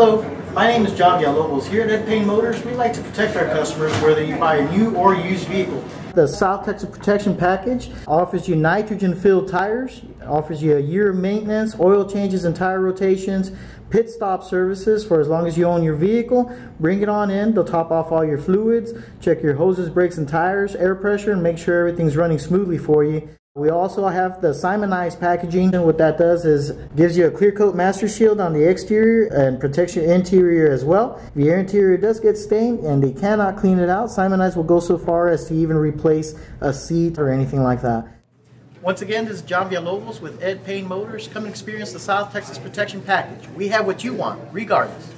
Hello, my name is John Villalobos. Here at Ed Payne Motors, we like to protect our customers whether you buy a new or used vehicle. The South Texas Protection Package offers you nitrogen-filled tires, offers you a year of maintenance, oil changes and tire rotations, pit stop services for as long as you own your vehicle. Bring it on in, they'll top off all your fluids, check your hoses, brakes and tires, air pressure, and make sure everything's running smoothly for you. We also have the Simonized packaging and what that does is gives you a clear coat master shield on the exterior and protects your interior as well. If your interior does get stained and they cannot clean it out, Simonized will go so far as to even replace a seat or anything like that. Once again, this is John Villalobos with Ed Payne Motors. Come and experience the South Texas Protection Package. We have what you want, regardless.